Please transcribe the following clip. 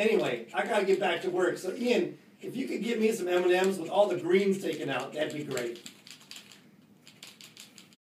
Anyway, I gotta get back to work. So Ian, if you could give me some M and M's with all the greens taken out, that'd be great.